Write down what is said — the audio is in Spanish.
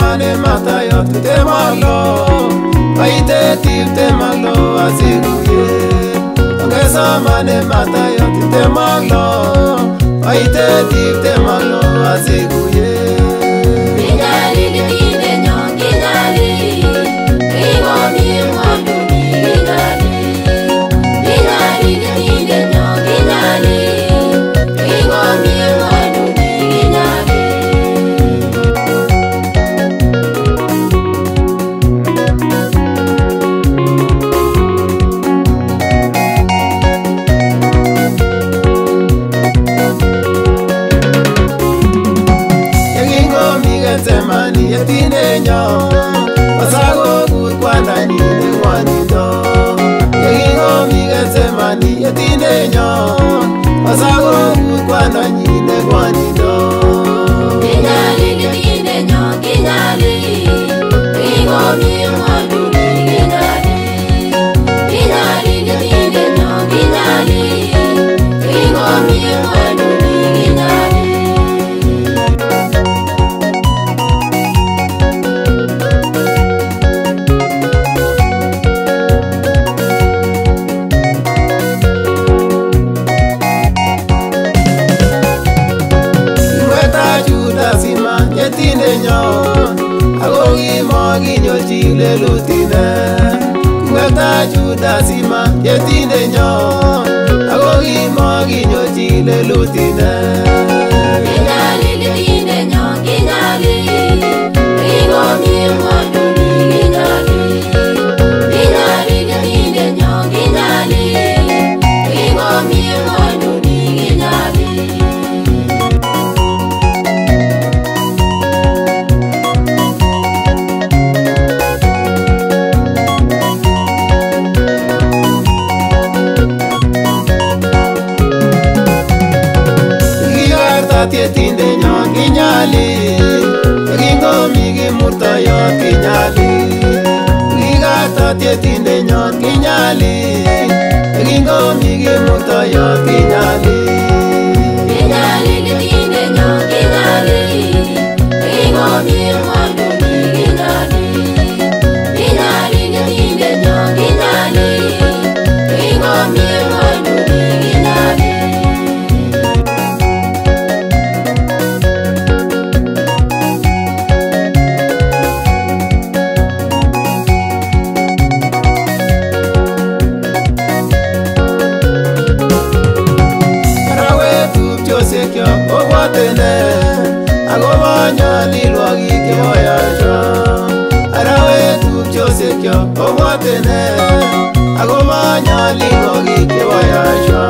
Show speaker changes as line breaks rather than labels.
mane mata yo te malo Paite tip te malo mane mata yo te malo Paite tip te malo engañado kelutine king'eta Juda sima yetindenyon ako kimokinyochi lelutine katietindenyo kinyali kingomikimurtoyo kinyali kikatotietindenyo kinyali kingomikimurtoyo kinyali nyalilwogik cheboyocho arawetug chosikcho obwatene akobo nyalilwogik cheboyocho